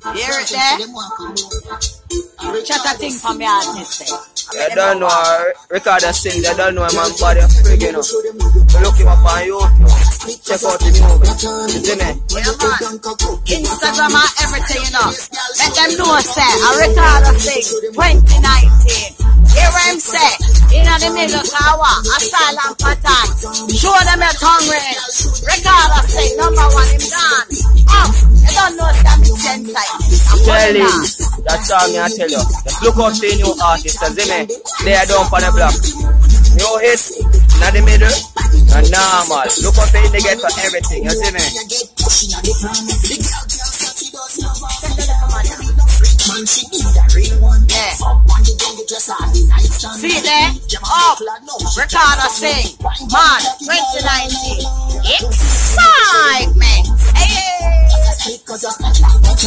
Hear it there? Shut a thing for me artist there. They don't know how Ricardo Singhh, they don't know my man body frig, you know. So look him up on YouTube. Check out the movie. You see me? Yeah, man. Instagram and everything, you know. Let them know, say, a Ricardo Singhh 2019. Hear what I'm say? In the middle, kawa, a silent pattern. Show them your tongue ring. I'm Tell him. That's all me I tell you. Just look out for new artist, you see me? They are down on the block. New hit, not the middle, and normal. Look out for they get for everything, you see me? See there? Up. Ricardo Singhh. Man, Cause you're stuck